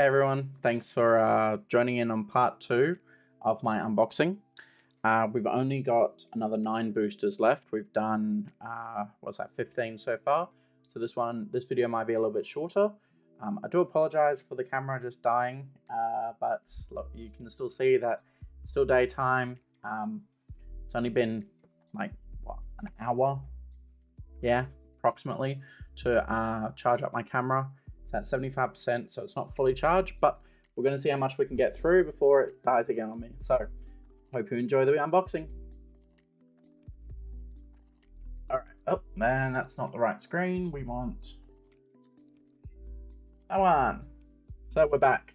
Hey everyone, thanks for uh, joining in on part two of my unboxing. Uh, we've only got another nine boosters left. We've done, uh, what's that, 15 so far. So this one, this video might be a little bit shorter. Um, I do apologize for the camera just dying, uh, but look, you can still see that it's still daytime. Um, it's only been like, what, an hour? Yeah, approximately, to uh, charge up my camera. It's at 75%, so it's not fully charged, but we're going to see how much we can get through before it dies again on me. So, hope you enjoy the unboxing. Alright, oh man, that's not the right screen. We want that one. So we're back.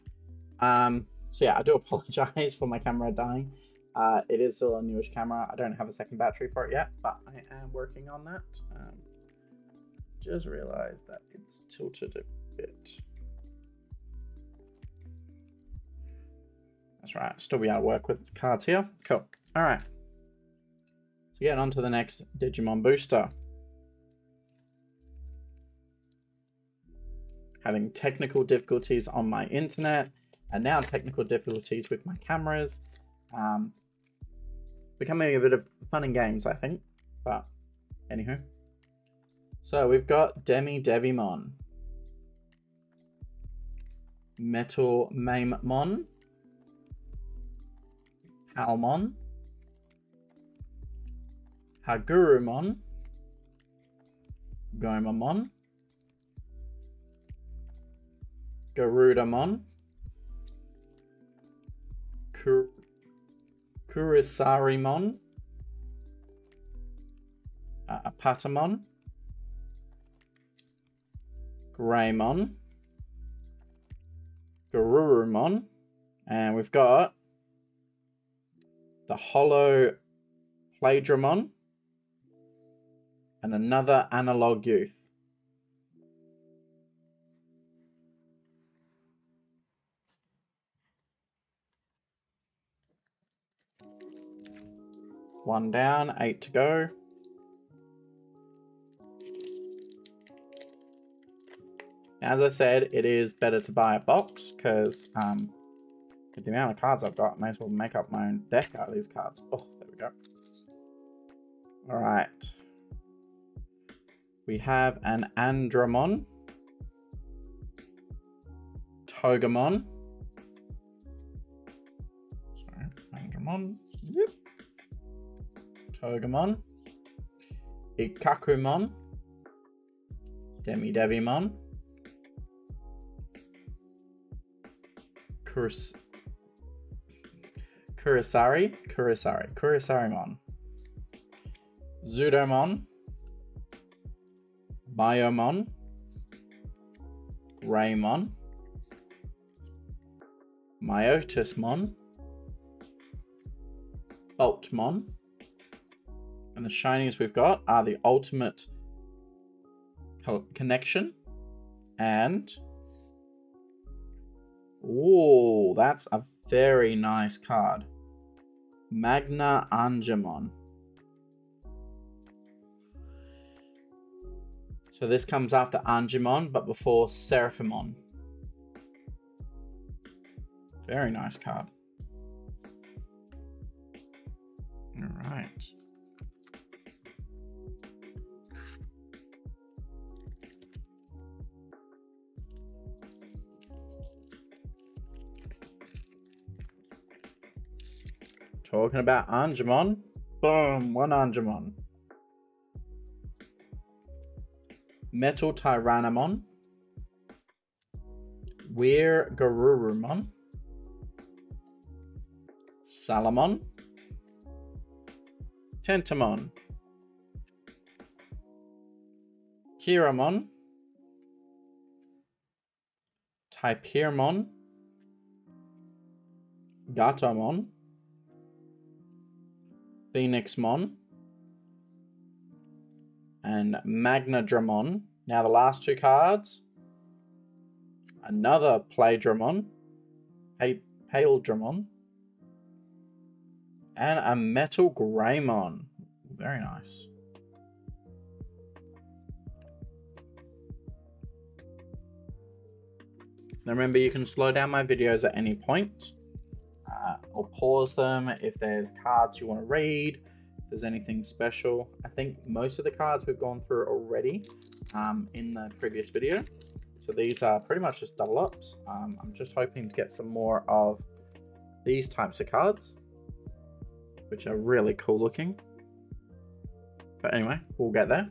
Um, so yeah, I do apologize for my camera dying. Uh, it is still a newish camera. I don't have a second battery for it yet, but I am working on that. Um, just realized that it's tilted That's right, still be able to work with cards here. Cool. All right. So getting on to the next Digimon booster. Having technical difficulties on my internet and now technical difficulties with my cameras. Um, becoming a bit of fun and games, I think. But anywho. So we've got Demi Devimon. Metal Mamemon, Palmon, Hagurumon, Gomamon, Garudamon, Kur Kurisarimon, uh, Apatamon, Greymon, Garurumon. And we've got the Hollow Playdramon and another Analog Youth. One down, eight to go. As I said, it is better to buy a box because um, with the amount of cards I've got, I may as well make up my own deck out of these cards. Oh, there we go. All right. We have an Andromon, Togemon. Sorry, Andromon. Yep. Togemon, Ikakumon, Demi Kuris Kurosari, Kurosari, Kurosarimon, Zudomon, Biyomon, Raymon, Myotismon, Boltmon, and the shinies we've got are the Ultimate Connection and Oh, that's a very nice card. Magna Angemon. So this comes after Angemon, but before Seraphimon. Very nice card. All right. Talking about Angemon. Boom, one Angemon. Metal Tyrannomon. Were Garurumon. Salamon. Tentomon. Kiramon. Tapirmon. Gatomon. Phoenixmon, and Magna Magnadramon. Now the last two cards, another Playdramon, Paildramon, and a Metal Greymon. Very nice. Now remember, you can slow down my videos at any point, uh, or pause them if there's cards you want to read, if there's anything special. I think most of the cards we've gone through already um, in the previous video. So these are pretty much just double ups. Um, I'm just hoping to get some more of these types of cards, which are really cool looking. But anyway, we'll get there.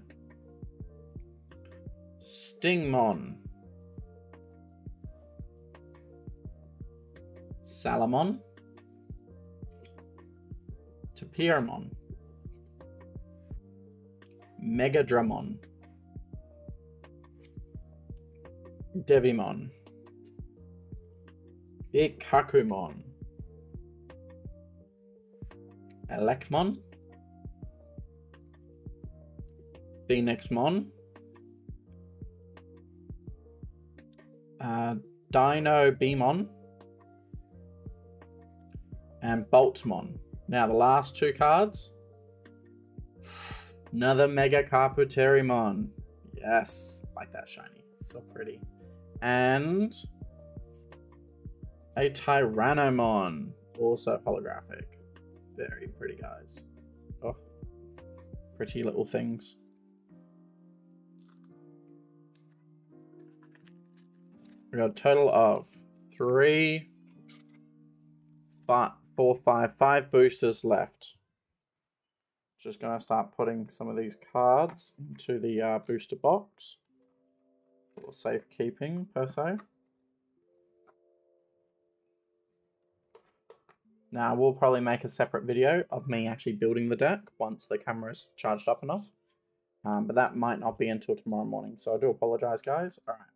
Stingmon. Salamon. Tapirmon. Megadramon. Devimon. Ikakumon. Elecmon. Phoenixmon. Uh, Dino Beemon. And Boltmon. Now, the last two cards. Another Mega Kabuterimon. Yes, like that shiny. So pretty. And a Tyrannomon. Also holographic. Very pretty, guys. Oh, pretty little things. We got a total of three, five, four, five, five boosters left. Just gonna start putting some of these cards into the uh, booster box for safekeeping per se. Now we'll probably make a separate video of me actually building the deck once the camera is charged up enough. Um, but that might not be until tomorrow morning, so I do apologize, guys. All right.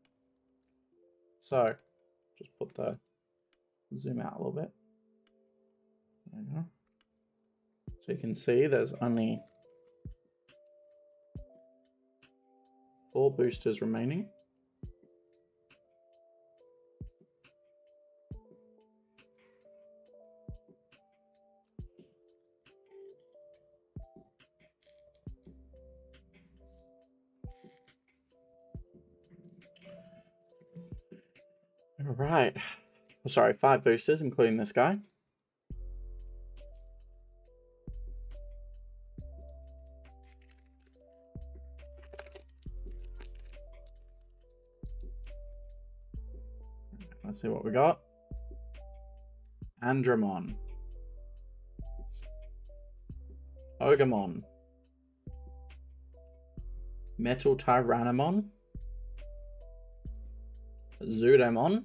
So, just put the zoom out a little bit. There you go. So you can see there's only four boosters remaining. All right. Sorry, five boosters, including this guy. Let's see what we got. Andromon. Ogamon. Metal Tyrannomon. Zudomon.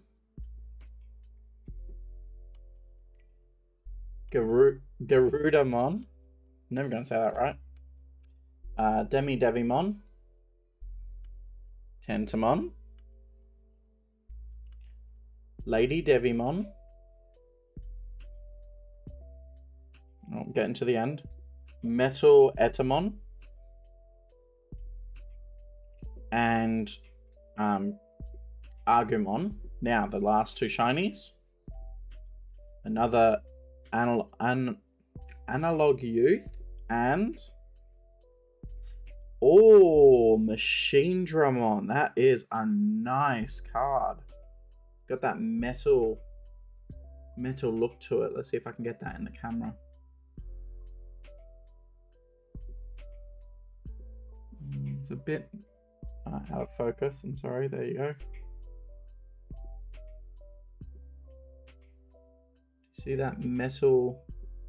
Garu Garudamon. Never gonna say that right. Uh, Demi Devimon. Tentomon. Lady Devimon. Oh, getting to the end. Metal Etemon. And um, Agumon. Now, the last two shinies. Another anal an Analog Youth and... Oh, Machine Dramon. That is a nice card. Got that metal metal look to it. Let's see if I can get that in the camera. It's a bit uh, out of focus. I'm sorry. There you go. See that metal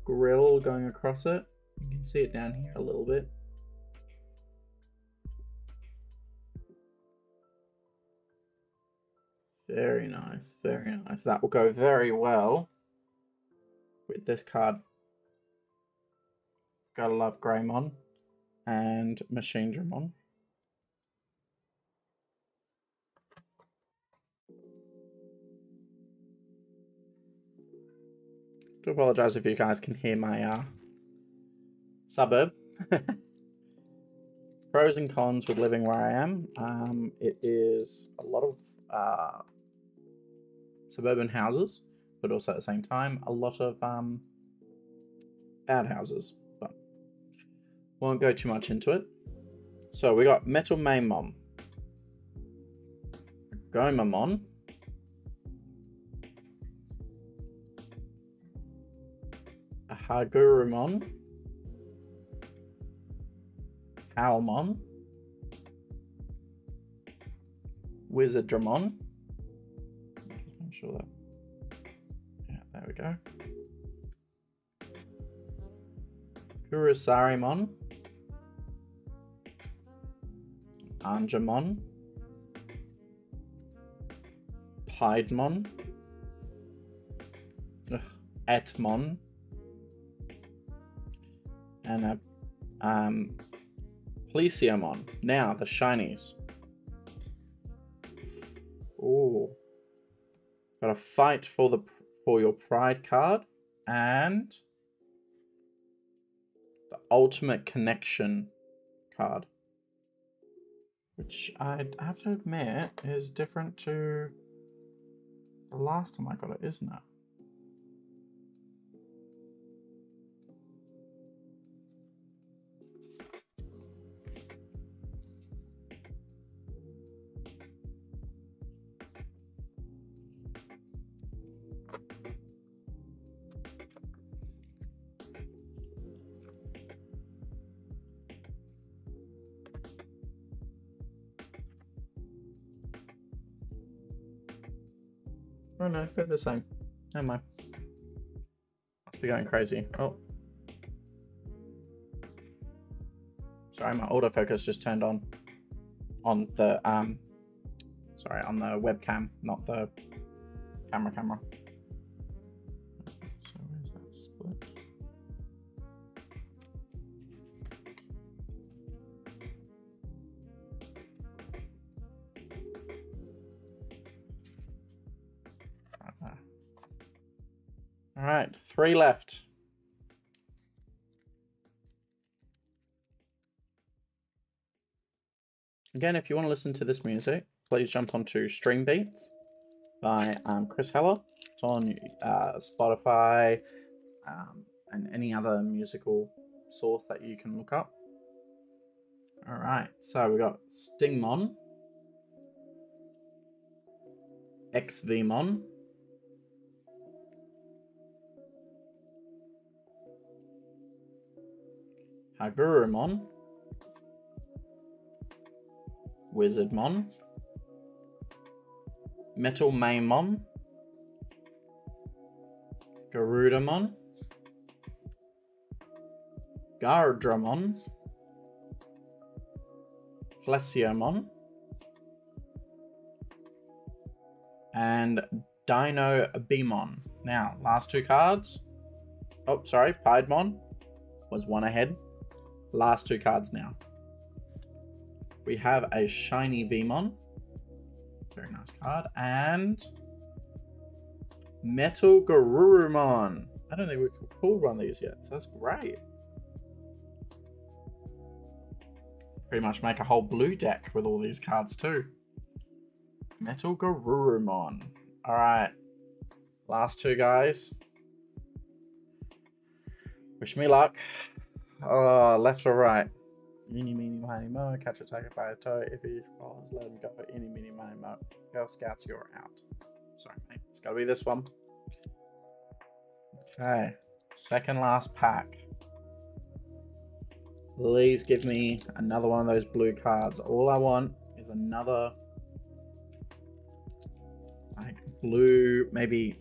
grill going across it? You can see it down here a little bit. Very nice, very nice. That will go very well with this card. Gotta love Greymon and Machine Dramon. Do apologize if you guys can hear my uh, suburb. Pros and cons with living where I am. Um, it is a lot of uh, suburban houses, but also at the same time, a lot of um, houses. But won't go too much into it. So we got Metal Mamemon, Gomamon, Hagurumon, Howlmon, Wizardramon. Sure that. Yeah, there we go. Kurosarimon. Angemon. Piedmon. Etemon. And a um, Plesiomon. Now, the shinies. Ooh. Got a fight for the for your pride card and the ultimate connection card. Which I'd have to admit is different to the last time I got it, isn't it? No, they're the same. Never mind. Must be going crazy. Oh. Sorry, my autofocus just turned on. On the, um, sorry, on the webcam, not the camera camera. Three left. Again, if you want to listen to this music, please jump onto Stream Beats by um, Harris Heller. It's on uh, Spotify um, and any other musical source that you can look up. All right, so we got Stingmon, ExVeemon, Hagurumon, Wizardmon, Metal Mamemon, Garudamon, Gardramon, Plesiomon, and Dino Beemon. Now, last two cards. Oh, sorry, Piedmon was one ahead. Last two cards now. We have a shiny Veemon. Very nice card. And Metal Garurumon. I don't think we pulled one of these yet, so that's great. Pretty much make a whole blue deck with all these cards too. Metal Garurumon. Alright. Last two guys. Wish me luck. Oh, left or right? Any, meeny, miny, mo. Catch a tiger by a toe. If he falls, let him go. Any, meeny, miny, mo. Girl Scouts, you're out. Sorry, mate. It's got to be this one. Okay. Second last pack. Please give me another one of those blue cards. All I want is another like blue, maybe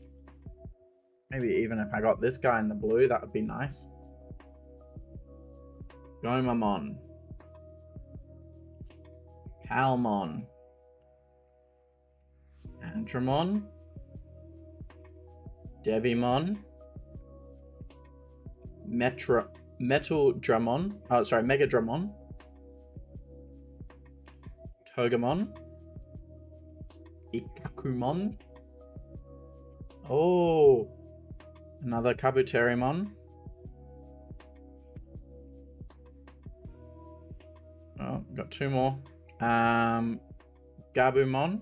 maybe even if I got this guy in the blue, that would be nice. Gomamon. Palmon. Andromon. Devimon. Metro Metal Dramon. Oh, uh, sorry, Mega Dramon. Togemon. Ikakumon. Oh, another Kabuterimon. Oh, got two more. Um, Gabumon.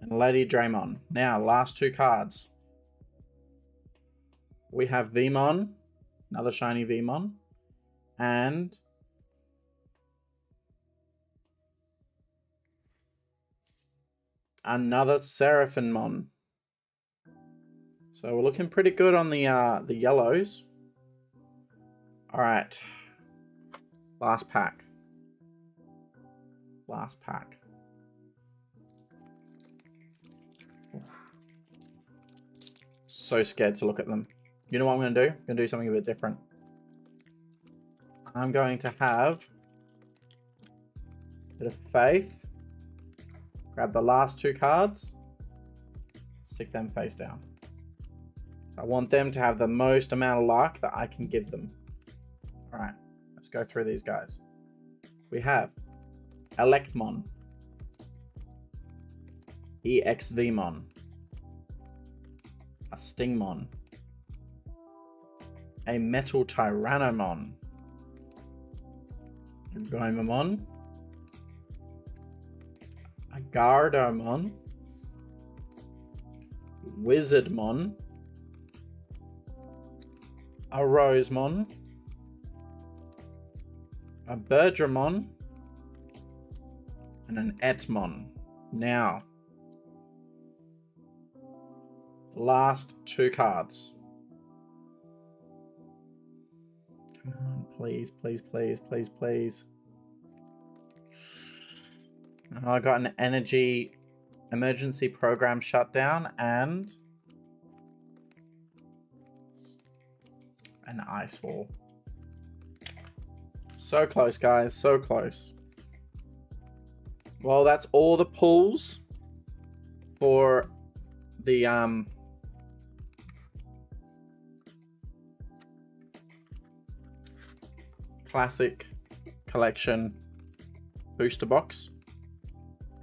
And Lady Draymon. Now, last two cards. We have Veemon, another shiny Veemon, and another Seraphimon. So we're looking pretty good on the uh, the yellows. All right. Last pack. Last pack. So scared to look at them. You know what I'm going to do? I'm going to do something a bit different. I'm going to have a bit of faith. Grab the last two cards. Stick them face down. I want them to have the most amount of luck that I can give them. Alright, let's go through these guys. We have Elecmon, ExVeemon, a Stingmon, a Metal Tyrannomon, a Goemon, a Gardevoir, Wizardmon, a Rosemon, a Birdramon, and an Etemon. Now, last two cards. Come on, please, please, please, please, please. Oh, I got an energy emergency program shutdown and an ice wall. So close, guys. So close. Well, that's all the pulls for the um classic collection booster box.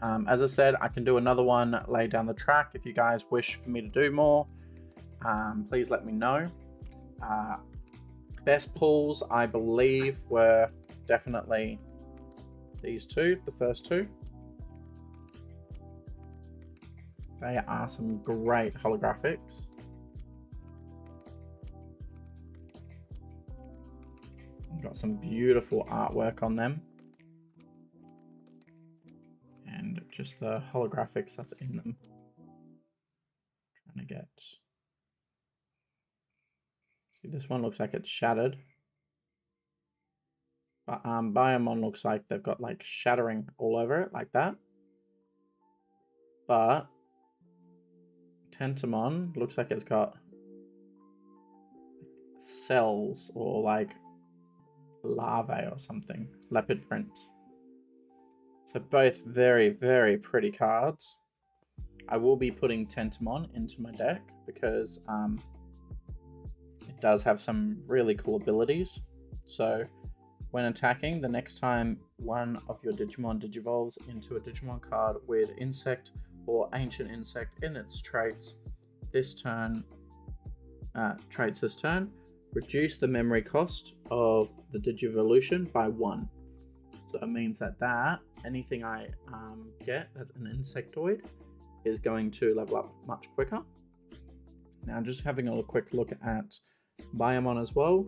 Um, as I said, I can do another one lay down the track if you guys wish for me to do more. Um, please let me know. Uh, best pulls, I believe, were definitely these two, the first two. They are some great holographics. Got some beautiful artwork on them. And just the holographics that's in them. Trying to get this one looks like it's shattered. But um, Biyomon looks like they've got like shattering all over it, like that. But Tentomon looks like it's got cells or like larvae or something. Leopard print. So both very, very pretty cards. I will be putting Tentomon into my deck because um, does have some really cool abilities. So when attacking, the next time one of your Digimon digivolves into a Digimon card with Insect or Ancient Insect in its traits, this turn, uh, traits this turn, reduce the memory cost of the Digivolution by one. So it means that that, anything I um, get as an Insectoid, is going to level up much quicker. Now just having a quick look at Biyomon as well.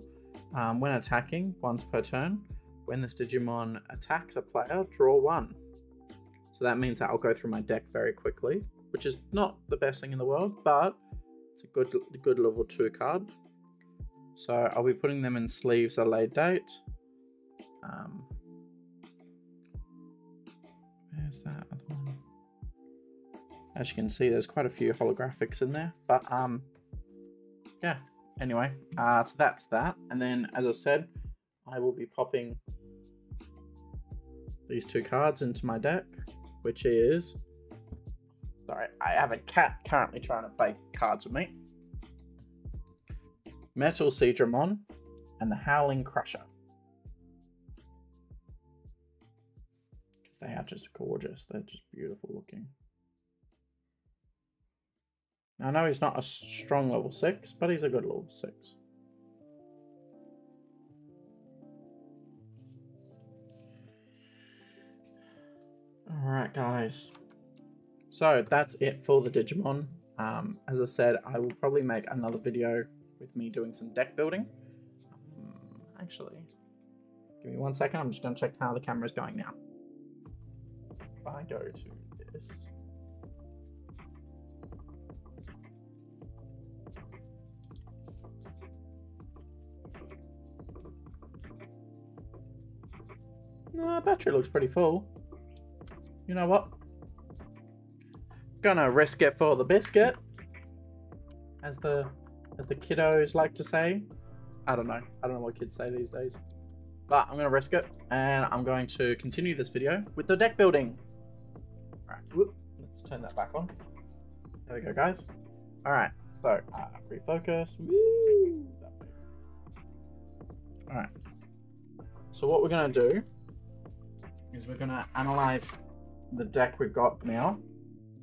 Um, when attacking once per turn, when this Digimon attacks a player, draw one. So that means that I'll go through my deck very quickly, which is not the best thing in the world, but it's a good, good level two card. So I'll be putting them in sleeves at a late date. Um, where's that other one? As you can see, there's quite a few holographics in there, but um, yeah, anyway, uh, so that's that. And then, as I said, I will be popping these two cards into my deck, which is... Sorry, I have a cat currently trying to play cards with me. Metal Seadramon and the Howling Crusher. Because they are just gorgeous. They're just beautiful looking. I know he's not a strong level 6, but he's a good level 6. Alright guys, so that's it for the Digimon. Um, as I said, I will probably make another video with me doing some deck building. Um, actually, give me one second, I'm just going to check how the camera is going now. If I go to this... Nah, battery looks pretty full. You know what? Gonna risk it for the biscuit. As the as the kiddos like to say. I don't know. I don't know what kids say these days. But I'm gonna risk it and I'm going to continue this video with the deck building. Alright, let's turn that back on. There we go guys. Alright, so uh, refocus. Alright. So what we're gonna do is we're gonna analyze the deck we've got now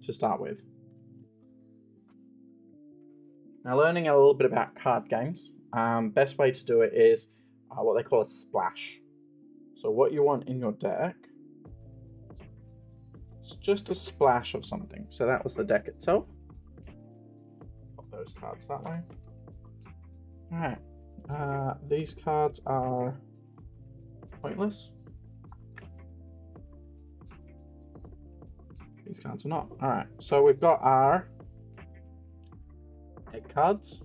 to start with. Now, learning a little bit about card games, um, best way to do it is uh, what they call a splash. So, what you want in your deck is just a splash of something. So, that was the deck itself. Put those cards that way. Alright, uh, these cards are pointless. These cards are not. Alright, so we've got our eight cards.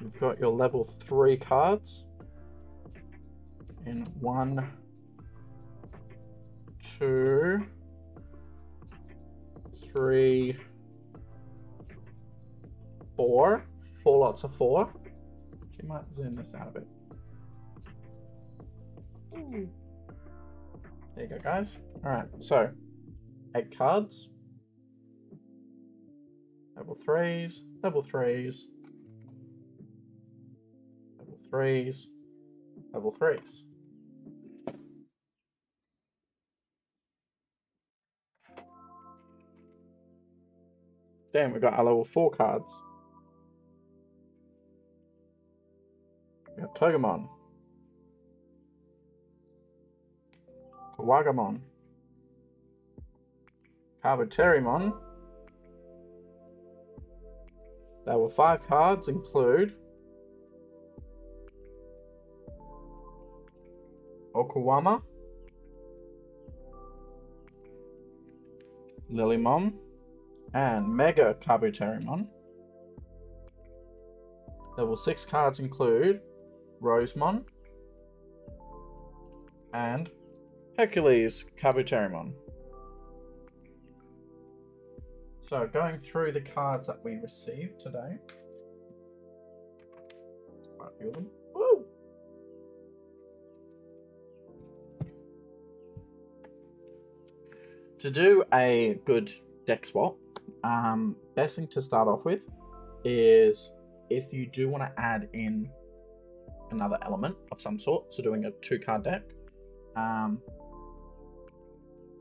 You've got your level three cards in one, two, three, four. Four lots of four. She might zoom this out a bit. There you go, guys. All right, so eight cards. Level threes, level threes, level threes, level threes. Then we got our level four cards. We got Togemon. Kuwagamon. Kabuterimon. were 5 cards include Okuwamon, Lilymon, and Mega Kabuterimon. Level 6 cards include Rosemon and Hercules Kabuterimon. So going through the cards that we received today. Quite a few of them. Woo! To do a good deck swap, um, best thing to start off with is if you do want to add in another element of some sort, so doing a two card deck, um,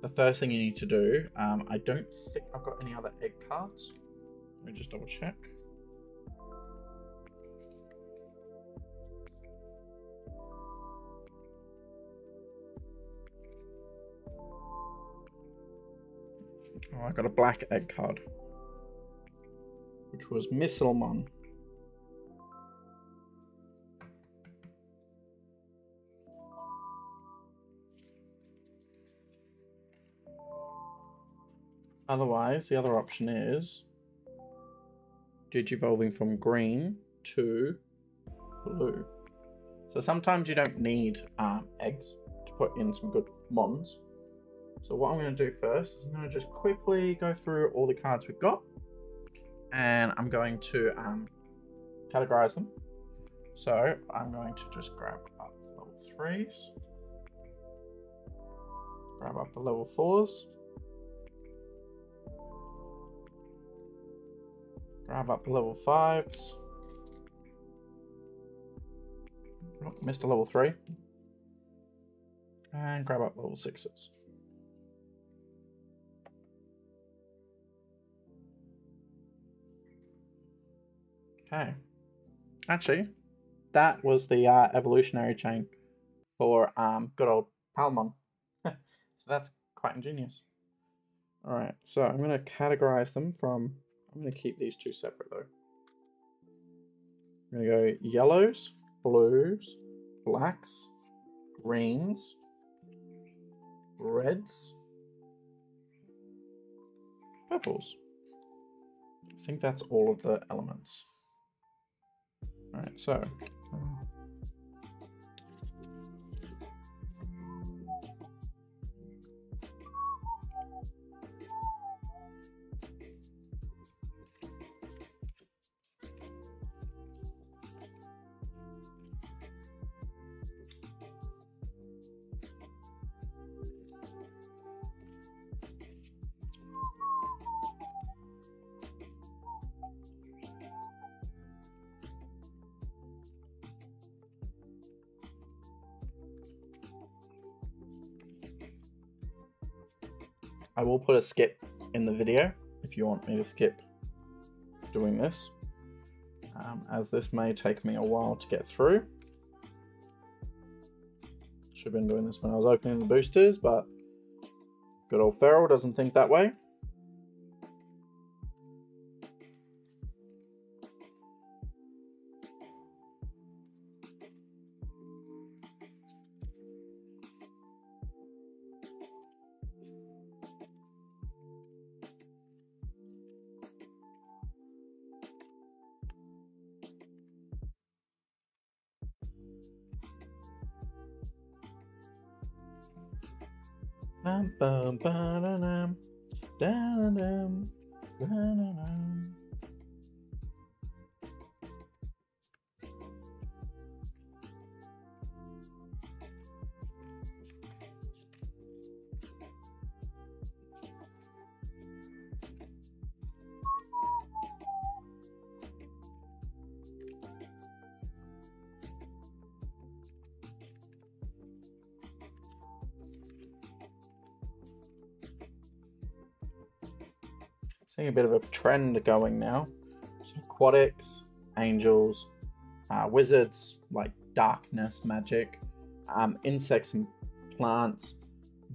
the first thing you need to do, um, I don't think I've got any other egg cards. Let me just double check. Oh, I got a black egg card, which was Missilemon. Otherwise, the other option is digivolving from green to blue. So sometimes you don't need um, eggs to put in some good mons. So what I'm going to do first is I'm going to just quickly go through all the cards we've got. And I'm going to um, categorize them. So I'm going to just grab up the level 3s. Grab up the level 4s. Grab up level 5s. Oh, missed a level 3. And grab up level 6s. Okay. Actually, that was the uh, evolutionary chain for um, good old Palmon. so that's quite ingenious. Alright, so I'm going to categorize them from I'm going to keep these two separate though. I'm going to go yellows, blues, blacks, greens, reds, purples. I think that's all of the elements. Alright, so. I will put a skip in the video if you want me to skip doing this, um, as this may take me a while to get through. Should have been doing this when I was opening the boosters, but good old Feral doesn't think that way. Bum, a bit of a trend going now. So aquatics, angels, uh, wizards, like darkness magic, um, insects and plants,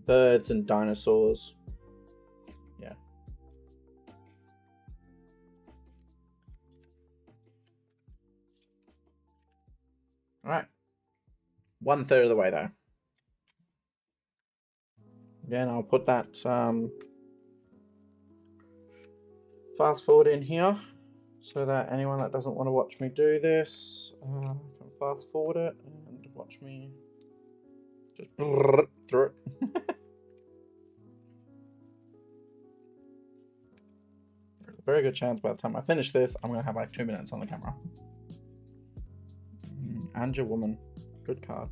birds and dinosaurs. Yeah. All right. One third of the way though. Again, I'll put that um, fast forward in here so that anyone that doesn't want to watch me do this uh, can fast forward it and watch me just through it. Very good chance by the time I finish this, I'm to have like two minutes on the camera. Mm, and your woman. Good card.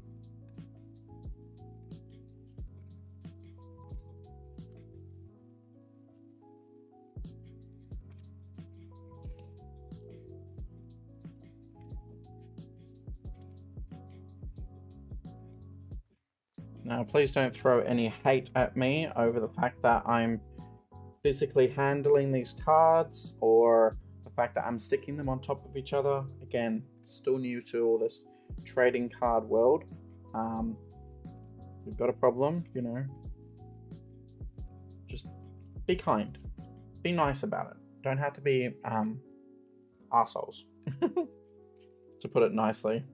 Now, please don't throw any hate at me over the fact that I'm physically handling these cards or the fact that I'm sticking them on top of each other. Again, still new to all this trading card world. Um, we've got a problem, you know. Just be kind. Be nice about it. Don't have to be um, assholes, to put it nicely.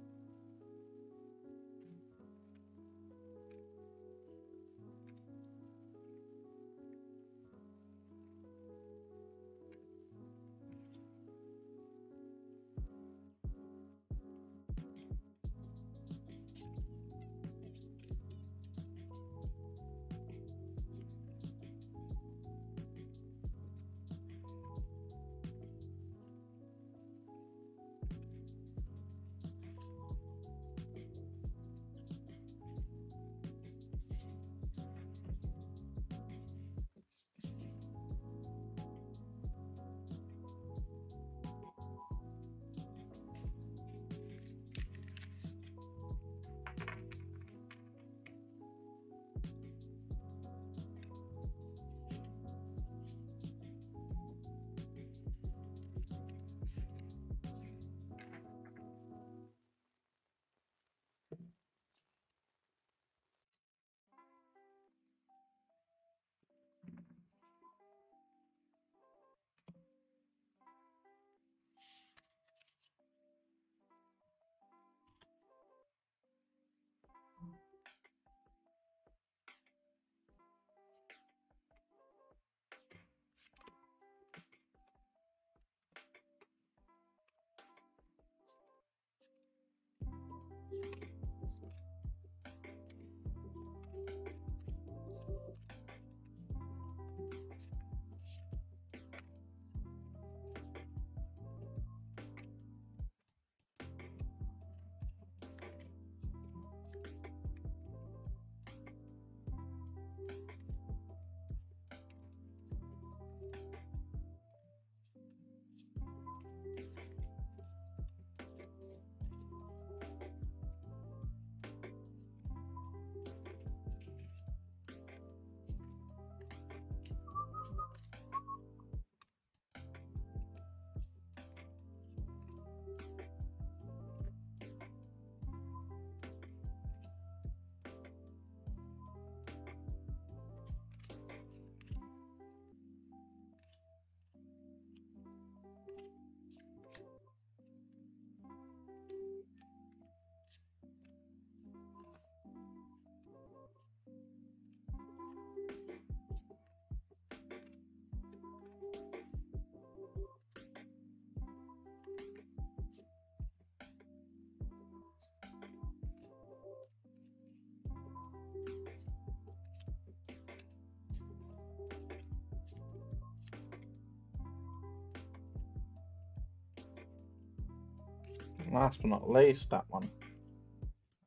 Last but not least, that one.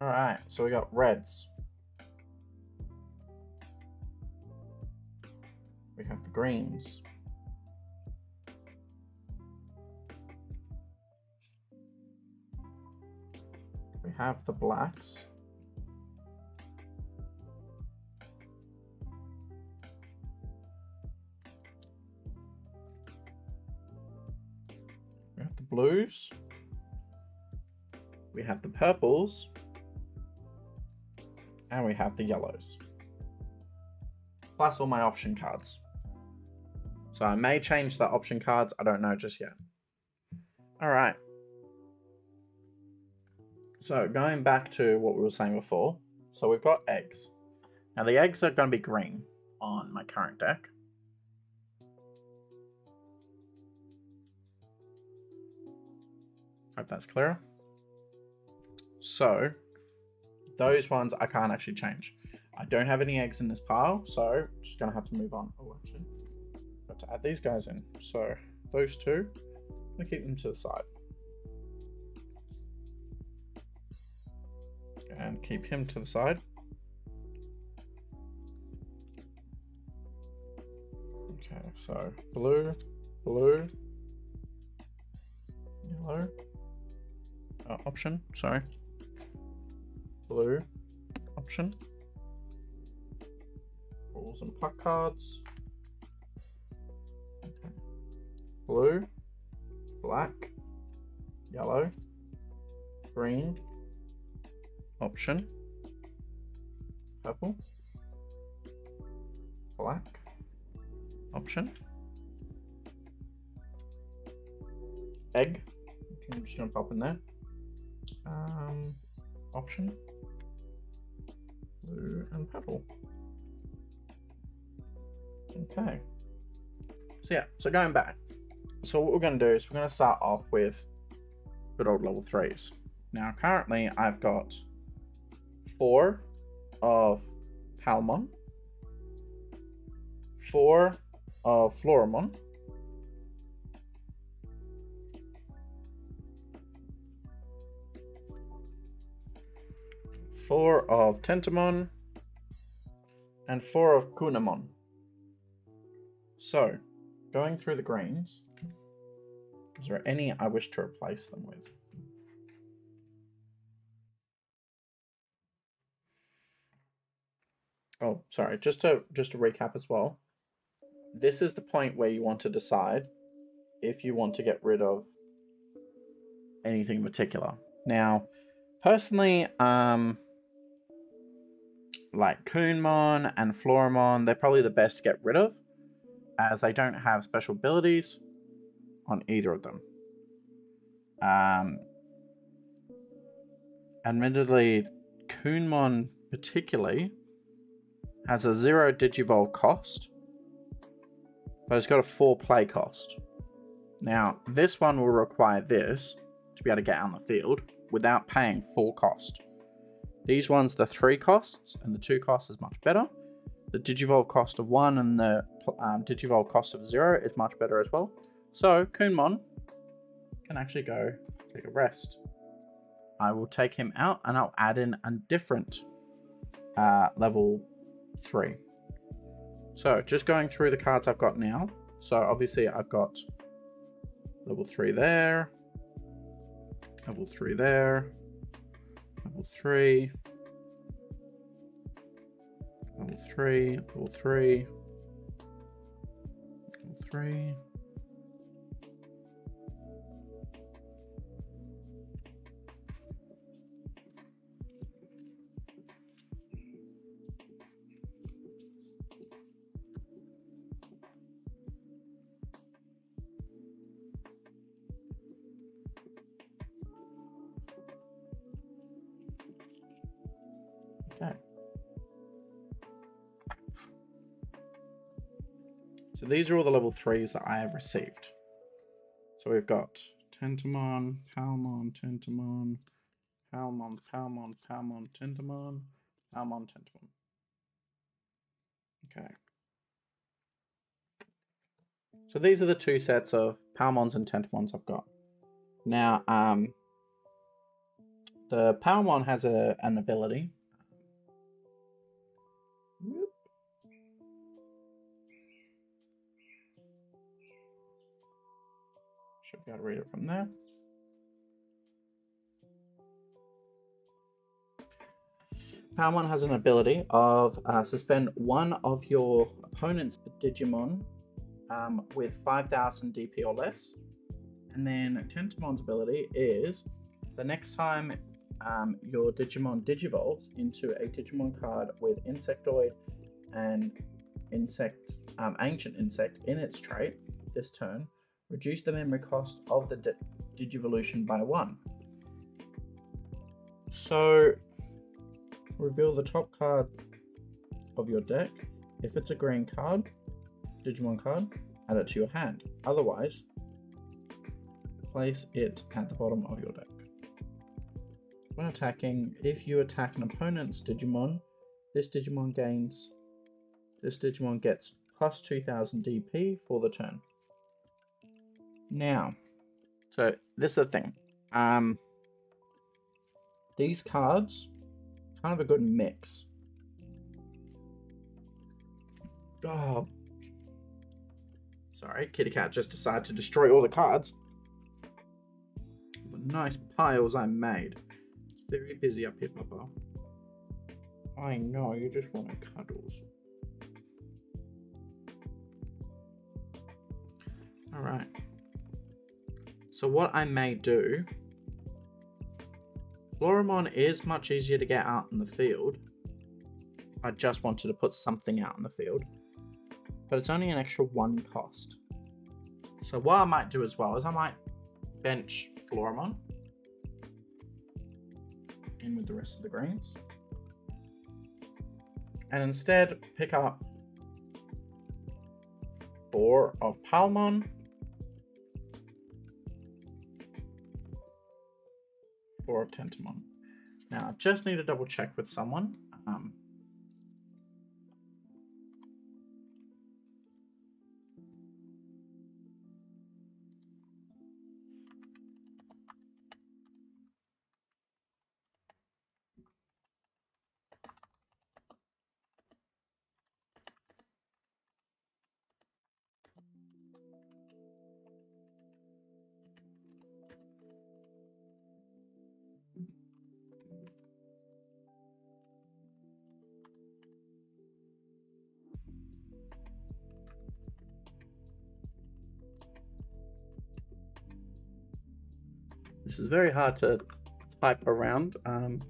Alright, so we got reds. We have the greens. We have the blacks. We have the blues. We have the purples. And we have the yellows. Plus all my option cards. So I may change the option cards. I don't know just yet. All right. So going back to what we were saying before. So we've got eggs. Now the eggs are going to be green on my current deck. Hope that's clear. So those ones I can't actually change. I don't have any eggs in this pile, so just gonna have to move on. Oh, actually, got to add these guys in. So those two, I'm gonna keep them to the side. And keep him to the side. Okay, so blue, blue, yellow, uh, option, sorry, blue, option, balls and puck cards, okay. blue, black, yellow, green, option, purple, black, option, egg, I'm just gonna pop in there, um, option, blue and purple. Okay. So yeah, so going back. So what we're going to do is we're going to start off with good old level 3s. Now currently I've got 4 of Palmon, 4 of Floramon, four of Tentomon, and four of Kunemon. So, going through the greens, is there any I wish to replace them with? Oh, sorry. Just to just to recap as well. This is the point where you want to decide if you want to get rid of anything in particular. Now, personally, um, like Kunemon and Floramon, they're probably the best to get rid of, as they don't have special abilities on either of them. Um, admittedly, Kunemon particularly has a zero Digivolve cost, but it's got a four play cost. Now, this one will require this to be able to get on the field without paying full cost. These ones, the three costs, and the two costs is much better. The Digivolve cost of one and the um, Digivolve cost of zero is much better as well. So, Kunemon can actually go take a rest. I will take him out and I'll add in a different uh, level three. So, just going through the cards I've got now. So, obviously, I've got level three there, level three there, level three, level three, level three, level three. These are all the level threes that I have received. So we've got Tentomon, Palmon, Tentomon, Palmon, Palmon, Palmon, Tentomon, Palmon, Tentomon. Okay. So these are the two sets of Palmons and Tentomons I've got. Now, um, the Palmon has a an ability. To read it from there. Palmon has an ability of uh, suspend one of your opponent's Digimon um, with 5000 DP or less. And then Tentomon's ability is the next time um, your Digimon digivolves into a Digimon card with Insectoid and Insect, um, Ancient Insect in its trait this turn, reduce the memory cost of the Digivolution by one. So, reveal the top card of your deck. If it's a green card, Digimon card, add it to your hand. Otherwise, place it at the bottom of your deck. When attacking, if you attack an opponent's Digimon, this Digimon gains. This Digimon gets plus 2000 DP for the turn. Now, so this is the thing. Um, these cards, kind of a good mix. Oh, sorry, Kitty Cat just decided to destroy all the cards. The nice piles I made. It's very busy up here, Papa. I know, you just want cuddles. Alright. So what I may do, Floramon is much easier to get out in the field. I just wanted to put something out in the field. But it's only an extra one cost. So what I might do as well is I might bench Floramon in with the rest of the greens. And instead pick up four of Palmon or Tentomon. Now, I just need to double check with someone. Um, is very hard to type around. Um,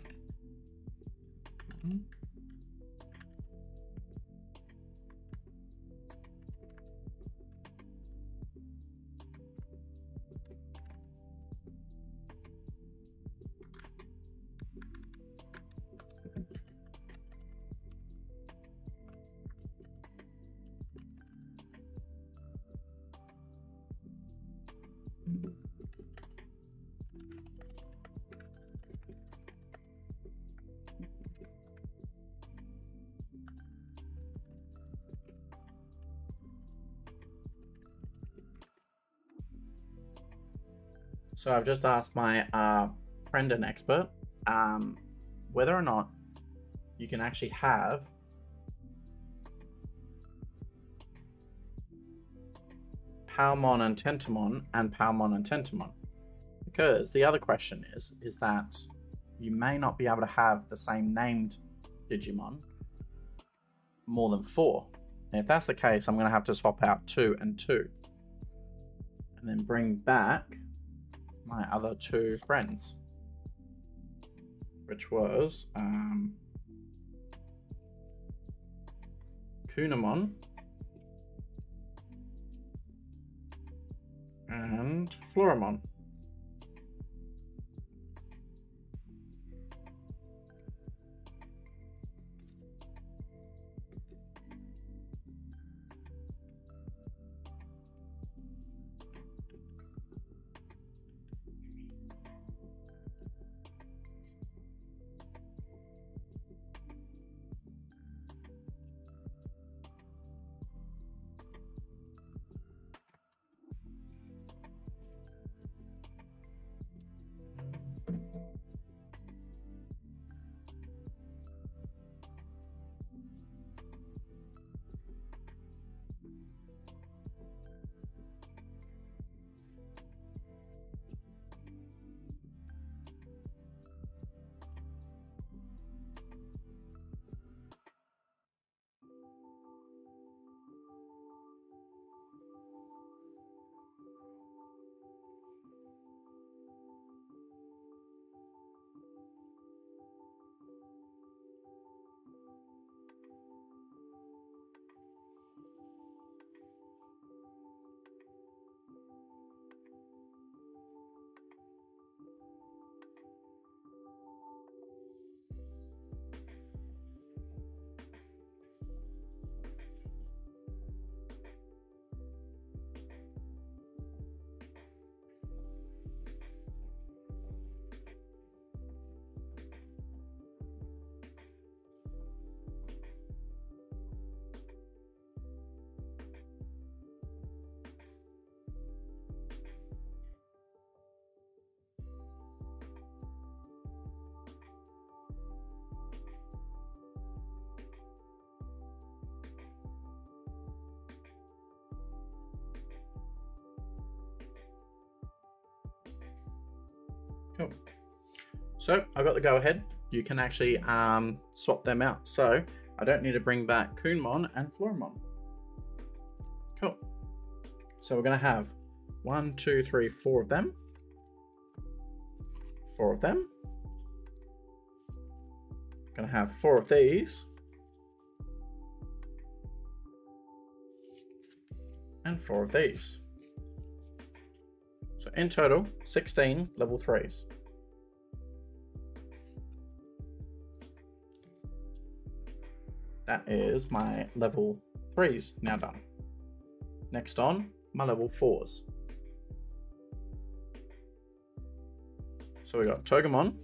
So I've just asked my uh, friend and expert um, whether or not you can actually have Palmon and Tentomon and Palmon and Tentomon. Because the other question is, is that you may not be able to have the same named Digimon more than four. And if that's the case, I'm going to have to swap out two and two. And then bring back my other two friends, which was um, Kunemon and Floramon. So I've got the go ahead. You can actually um, swap them out. So I don't need to bring back Kunemon and Floramon. Cool. So we're going to have one, two, three, four of them. Four of them. To have four of these. And four of these. So in total, 16 level 3s. Is my level 3s now done. Next on, my level 4s. So we got Togemon,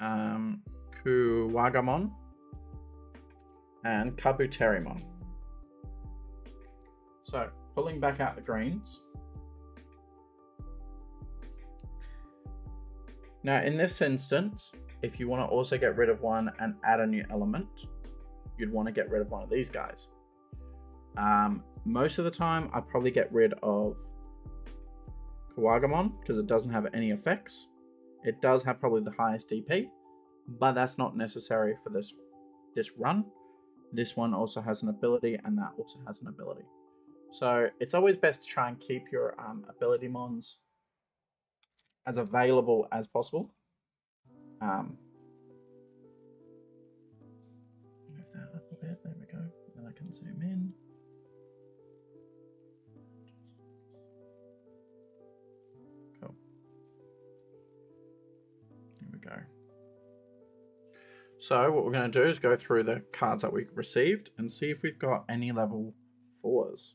um, Kuwagamon, and Kabuterimon. So, pulling back out the greens. Now, in this instance, if you want to also get rid of one and add a new element, you'd want to get rid of one of these guys. Um, most of the time, I'd probably get rid of Kuwagamon because it doesn't have any effects. It does have probably the highest DP, but that's not necessary for this this run. This one also has an ability, and that also has an ability. So it's always best to try and keep your um, ability mons as available as possible. Um, move that up a bit. There we go. Then I can zoom in. Cool. Here we go. So what we're going to do is go through the cards that we received and see if we've got any level fours.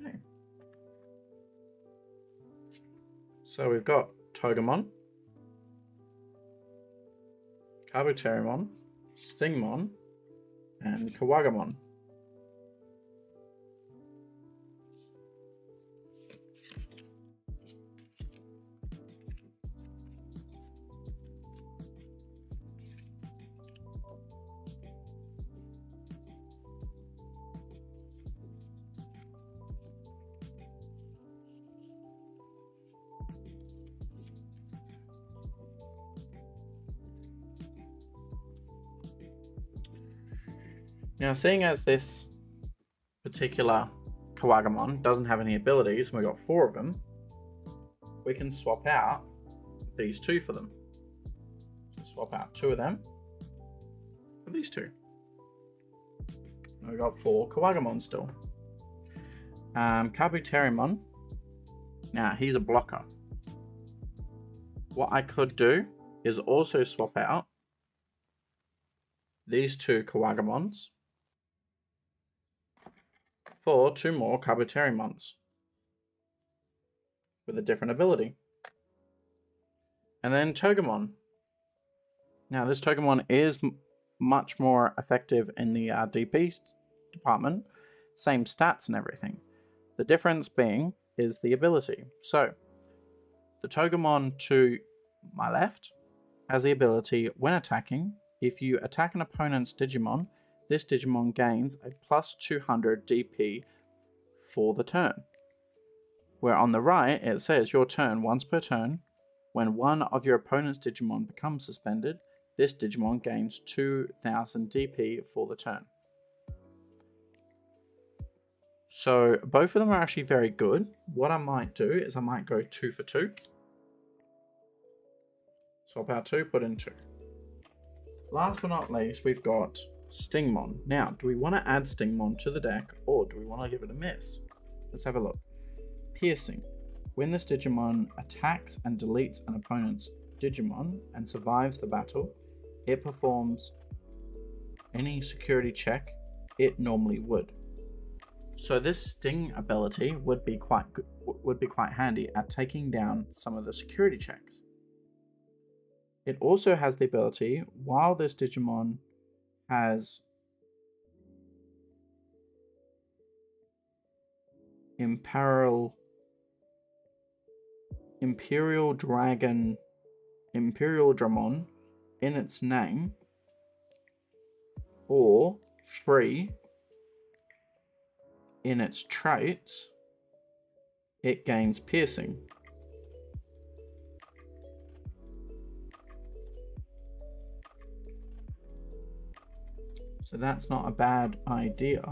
Okay. So we've got Togemon, Kabuterimon, Stingmon, and Kuwagamon. Now, seeing as this particular Kuwagamon doesn't have any abilities, and we've got four of them, we can swap out these two for them. Swap out two of them for these two. We've got four Kuwagamon still. Um, Kabuterimon. Now, he's a blocker. What I could do is also swap out these two Kuwagamons for two more Kabuterimons with a different ability. And then Togemon. Now, this Togemon is much more effective in the uh, DP department, same stats and everything. The difference being is the ability. So, the Togemon to my left has the ability, when attacking, if you attack an opponent's Digimon, this Digimon gains a plus 200 DP for the turn. Where on the right, it says your turn once per turn. When one of your opponent's Digimon becomes suspended, this Digimon gains 2000 DP for the turn. So both of them are actually very good. What I might do is I might go two for two. Swap out two, put in two. Last but not least, we've got Stingmon. Now, do we want to add Stingmon to the deck or do we want to give it a miss? let's have a look. Piercing. When this Digimon attacks and deletes an opponent's Digimon and survives the battle, it performs any security check it normally would. So this sting ability would be quite good, would be quite handy at taking down some of the security checks. It also has the ability, while this Digimon has Imperial Imperial Dragon Imperial Dramon in its name, or free in its traits, it gains piercing. So that's not a bad idea.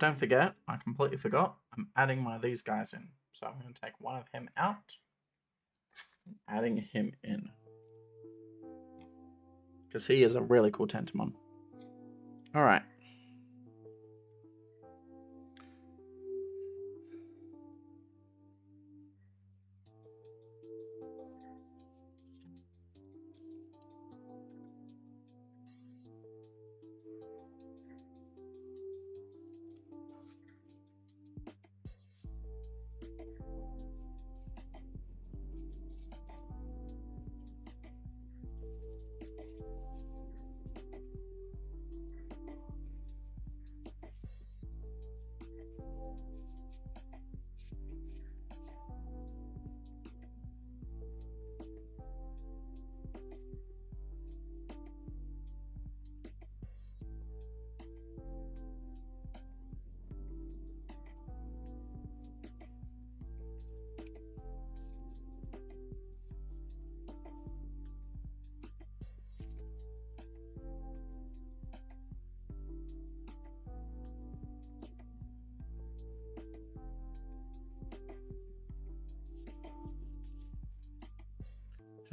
Don't forget, I completely forgot, I'm adding one of these guys in. So I'm going to take one of him out, adding him in. Because he is a really cool Tentomon. Alright.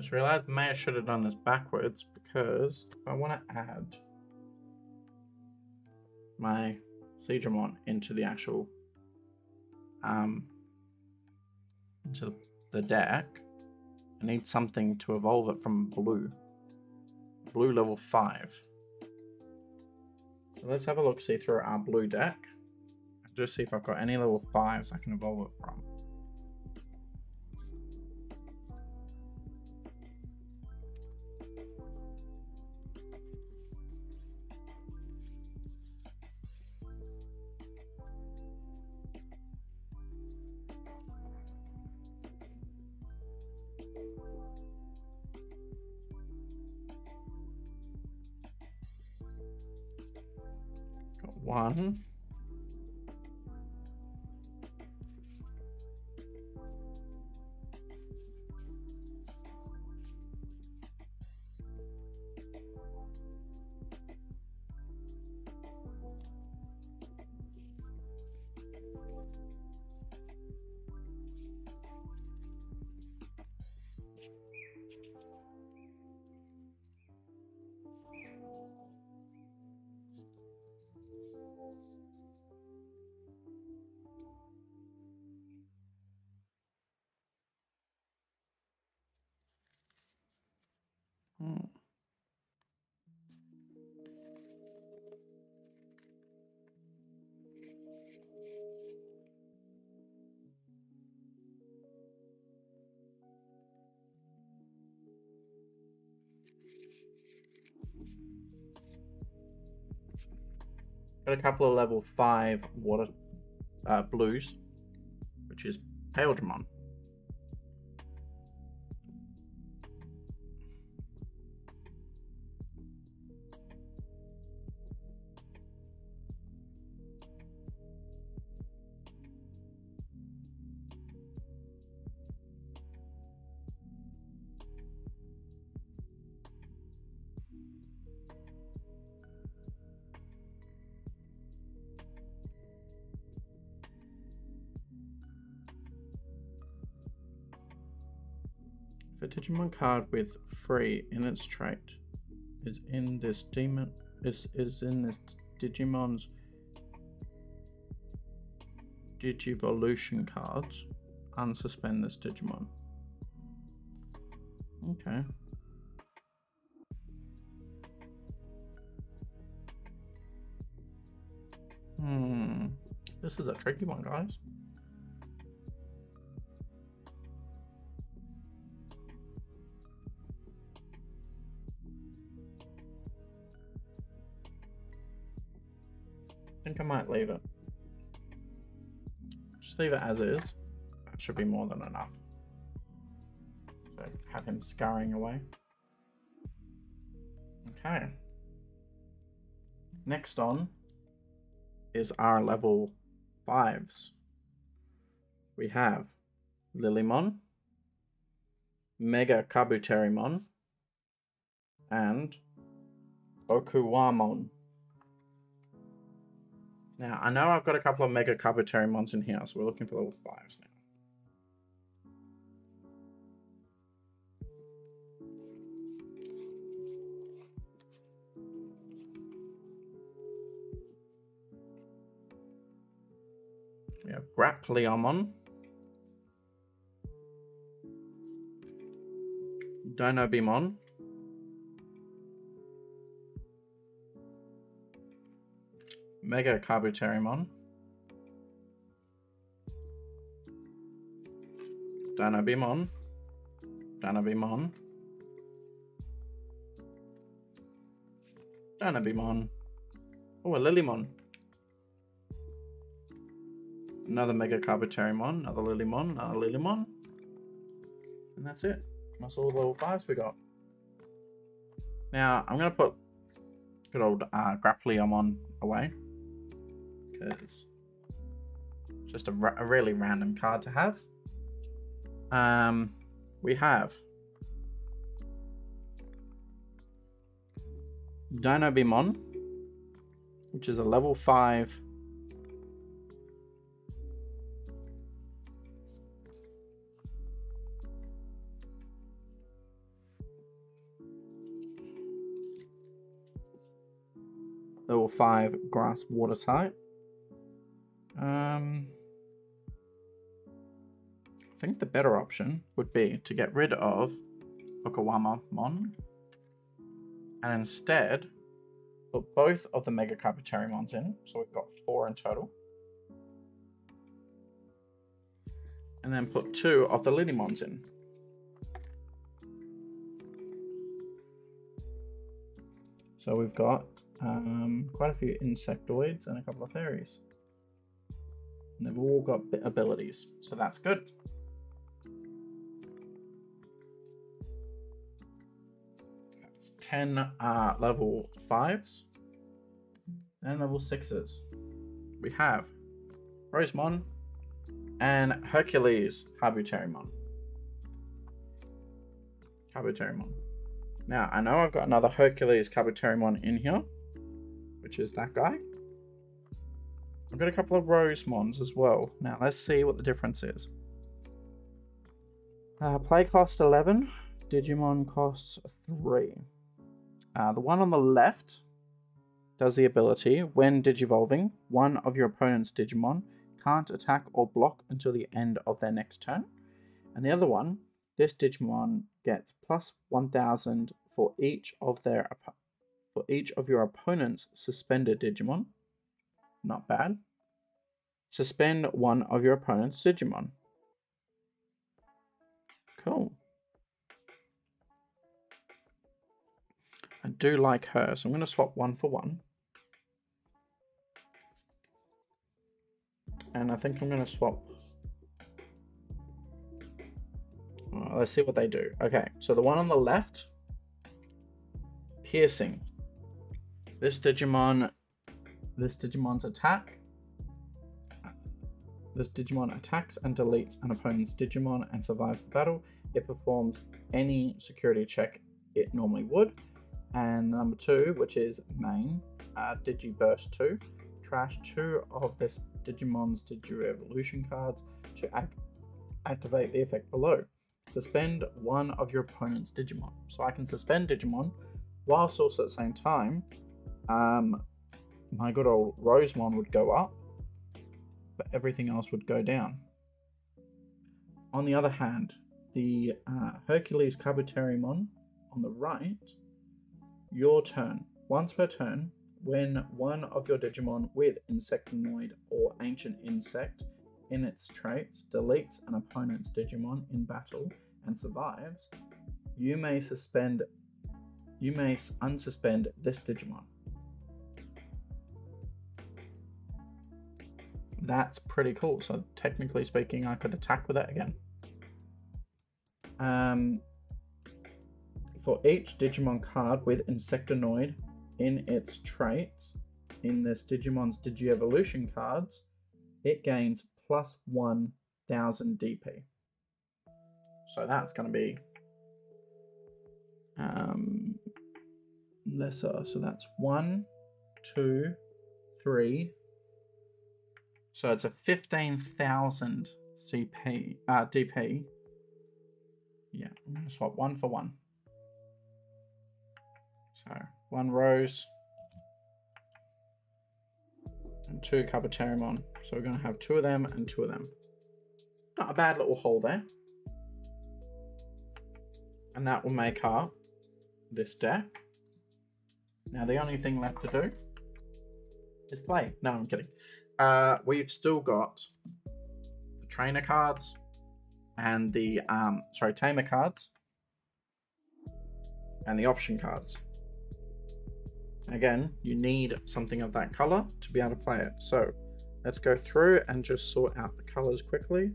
Just realized maybe I should have done this backwards because I want to add my Seadramon into the actual um into the deck, I need something to evolve it from blue. Blue level 5. So let's have a look see through our blue deck. Just see if I've got any level 5s I can evolve it from. Got a couple of level 5 water uh, blues, which is Paildramon. Digimon card with free in its trait is in this demon is is in this Digimon's Digivolution cards, unsuspend this Digimon. Okay. Hmm. This is a tricky one, guys. Might leave it. Just leave it as is. That should be more than enough. So have him scurrying away. Okay. Next on is our level 5s. We have Lilymon, Mega Kabuterimon, and Okuwamon. Now, I know I've got a couple of Mega Kabuterimons in here, so we're looking for level 5s now. We have Grappleomon. Dino Beemon. Mega Kabuterimon. Dino Beemon. Dinobimon. Dino Beemon. Oh, a Lilymon. Another Mega Kabuterimon, another Lilymon, another Lilymon. And that's it. That's all the level 5s we got. Now, I'm going to put good old uh, Grappleomon away. Because just a, a, really random card to have. Um, we have Dino Beemon, which is a level 5 level 5 grass water type. Um, I think the better option would be to get rid of Okuwamon and instead put both of the Mega Kabuterimons in. So we've got four in total. And then put two of the Lilymons in. So we've got um, quite a few insectoids and a couple of fairies. And they've all got abilities, so that's good. That's 10 uh, level 5s and level 6s. We have Rosemon and Hercules Kabuterimon. Kabuterimon. Now, I know I've got another Hercules Kabuterimon in here which is that guy. I've got a couple of Rosemons as well. Now, let's see what the difference is. Uh, play cost 11, Digimon costs 3. Uh, the one on the left does the ability when digivolving, one of your opponent's Digimon can't attack or block until the end of their next turn. And the other one, this Digimon gets plus 1000 for each of their for each of your opponent's suspended Digimon. Not bad. Suspend one of your opponent's Digimon. Cool. I do like her, so I'm going to swap one for one. And I think I'm going to swap... Uh, let's see what they do. Okay, so the one on the left, piercing. This Digimon, this Digimon's attack, this Digimon attacks and deletes an opponent's Digimon and survives the battle. It performs any security check it normally would. And number two, which is main, uh, Digiburst 2. Trash two of this Digimon's Digi Evolution cards to act activate the effect below. suspend one of your opponent's Digimon. So I can suspend Digimon, whilst also at the same time, um, my good old Rosemon would go up, but everything else would go down. On the other hand, the uh, Hercules Kabuterimon on the right, your turn. Once per turn, when one of your Digimon with Insectoid or Ancient Insect in its traits deletes an opponent's Digimon in battle and survives, you may suspend you may unsuspend this Digimon. That's pretty cool. So technically speaking, I could attack with it again. Um, for each Digimon card with Insectoid in its traits in this Digimon's Digievolution cards, it gains plus 1000 DP. So that's going to be um, lesser. So that's one, two, three. So it's a 15,000 CP, uh, DP. Yeah, I'm to swap one for one. So one rose and two Kabuterimon. So we're to have two of them and two of them. Not a bad little hole there. And that will make up this deck. Now the only thing left to do is play. No, I'm kidding. Uh, we've still got the trainer cards and the um, sorry tamer cards and the option cards. Again, you need something of that color to be able to play it. So let's go through and just sort out the colors quickly.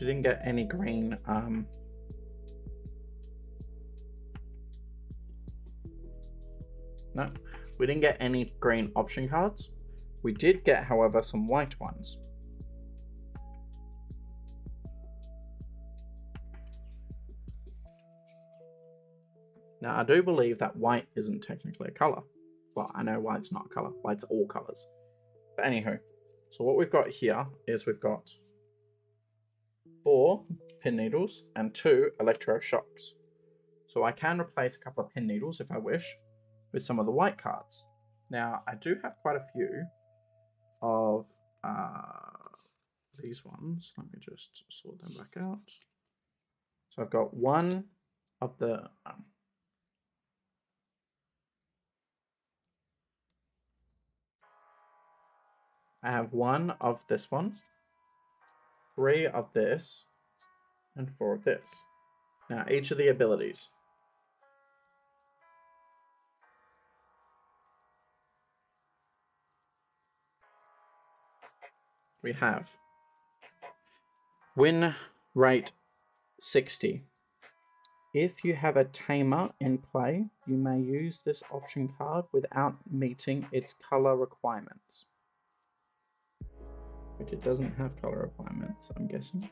We didn't get any green um, No, we didn't get any green option cards. We did get, however, some white ones. Now, I do believe that white isn't technically a color. Well, I know white's not a color. White's all colors. But anywho, so what we've got here is we've got four pin needles and two electroshocks. So I can replace a couple of pin needles if I wish with some of the white cards. Now I do have quite a few of uh, these ones. Let me just sort them back out. So I've got one of the um, I have one of this one, three of this, and four of this. Now, each of the abilities. We have win rate 60. If you have a tamer in play, you may use this option card without meeting its color requirements which it doesn't have color requirements, I'm guessing.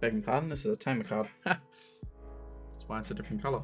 Begging pardon, this is a tamer card. That's why it's a different color.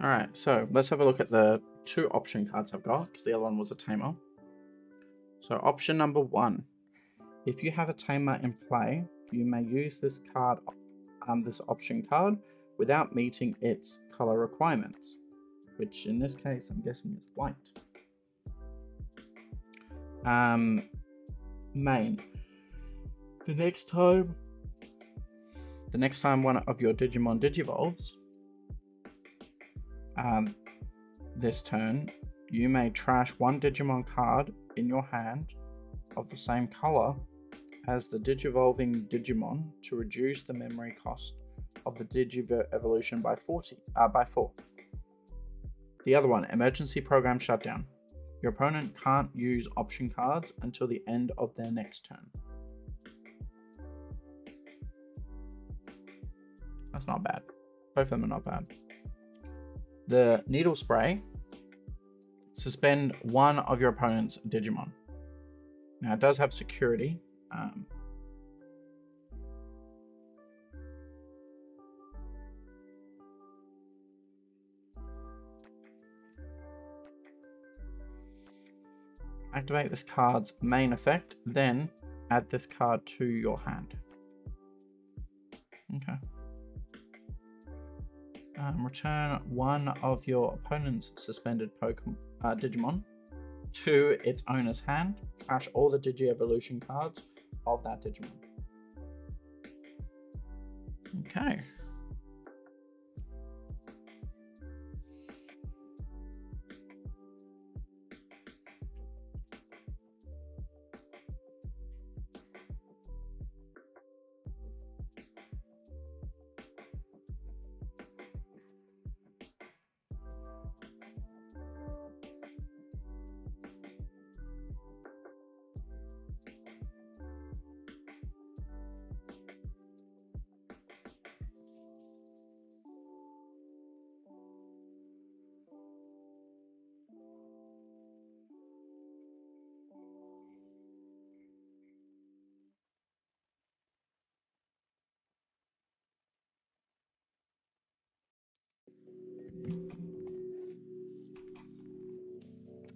All right, so let's have a look at the two option cards I've got because the other one was a tamer. So option number one, if you have a tamer in play, you may use this card, um, this option card, without meeting its color requirements, which in this case I'm guessing is white. Um, main. The next time, the next time one of your Digimon digivolves, um, this turn, you may trash one Digimon card in your hand of the same color as the Digivolving Digimon to reduce the memory cost of the Digivolution by 40 uh, by 4. The other one, Emergency Program Shutdown. Your opponent can't use option cards until the end of their next turn. That's not bad. Both of them are not bad the needle spray, suspend one of your opponent's Digimon. Now it does have security. Um, activate this card's main effect, then add this card to your hand. Okay. Um, return one of your opponent's suspended Pokemon, uh, Digimon to its owner's hand. Trash all the Digi Evolution cards of that Digimon. Okay.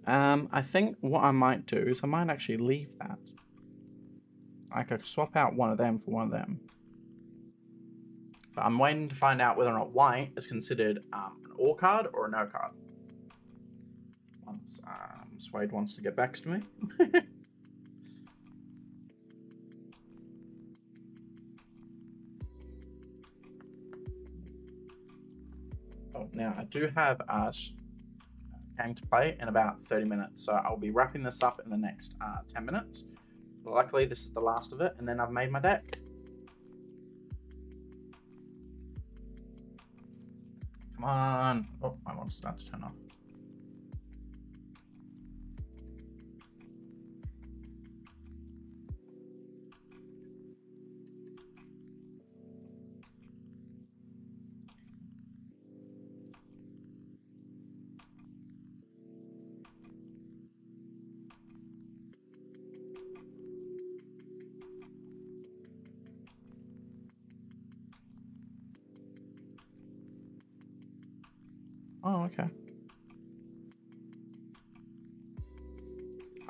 Um, I think what I might do is I might actually leave that. I could swap out one of them for one of them. But I'm waiting to find out whether or not white is considered um, an all card or a no card. Once um, Suede wants to get back to me. oh, now I do have uh, going to play in about 30 minutes. So I'll be wrapping this up in the next uh, 10 minutes. Luckily, this is the last of it, and then I've made my deck. Come on. Oh, my monster's about to turn off.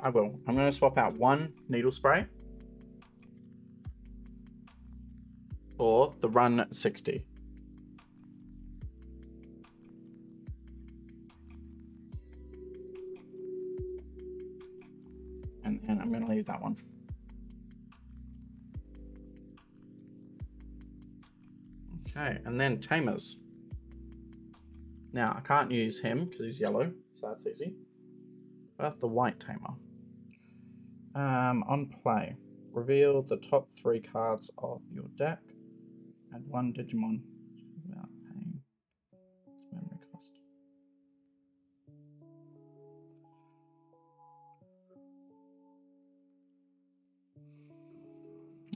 I will. I'm going to swap out one needle spray or the run 60. And, and I'm going to leave that one. Okay, and then Tamers. Now, I can't use him because he's yellow, so that's easy. But the white Tamer. Um, on play, reveal the top three cards of your deck. Add one Digimon.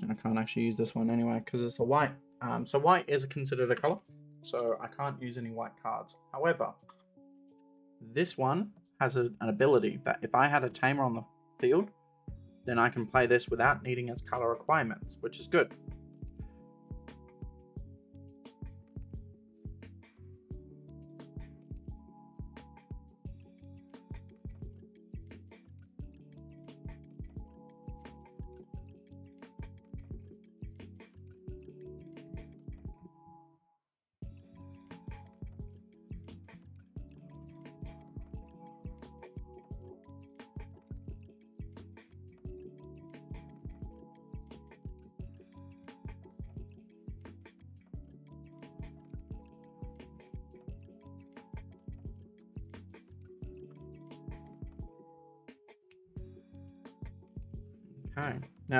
I can't actually use this one anyway because it's a white. Um, so white is considered a color, so I can't use any white cards. However, this one has a, an ability that if I had a tamer on the field, then I can play this without needing its color requirements, which is good.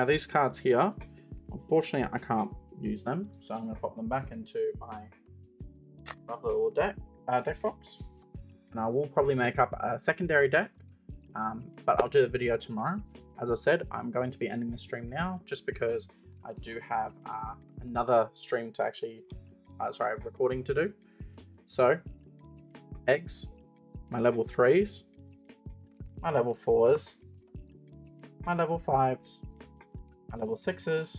These cards here, unfortunately I can't use them, so I'm going to pop them back into my little deck, uh, deck box. And I will probably make up a secondary deck, um, but I'll do the video tomorrow. As I said, I'm going to be ending the stream now, just because I do have uh, another stream to actually, uh, sorry, recording to do. So, eggs, my level 3s, my level 4s, my level 5s, my level 6s,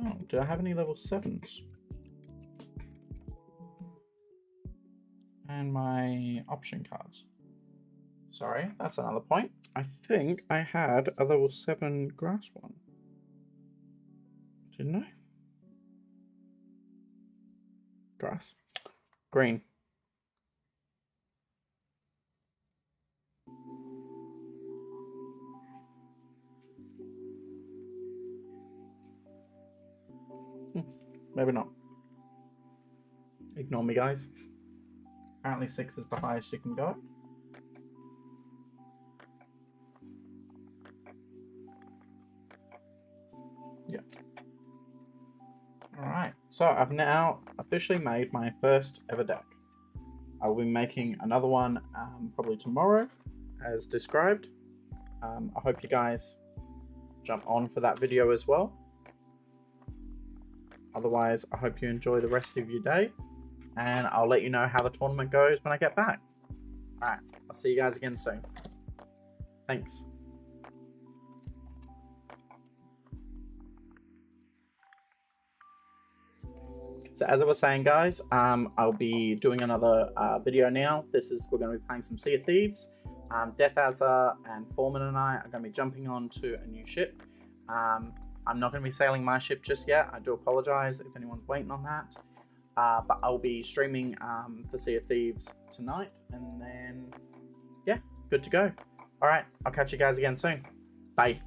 Oh, do I have any level 7s? And my option cards. Sorry, that's another point. I think I had a level 7 grass one. Didn't I? Grass. Green. Maybe not. Ignore me, guys. Apparently six is the highest you can go. Yeah. Alright, so I've now officially made my first ever deck. I will be making another one um, probably tomorrow, as described. Um, I hope you guys jump on for that video as well. Otherwise, I hope you enjoy the rest of your day, and I'll let you know how the tournament goes when I get back. Alright, I'll see you guys again soon. Thanks. So as I was saying, guys, um, I'll be doing another uh, video now. This is we're going to be playing some Sea of Thieves. Um, Death Azza and Foreman and I are going to be jumping on to a new ship. Um, I'm not going to be sailing my ship just yet. I do apologize if anyone's waiting on that. Uh, but I'll be streaming um, the Sea of Thieves tonight. And then, yeah, good to go. All right, I'll catch you guys again soon. Bye.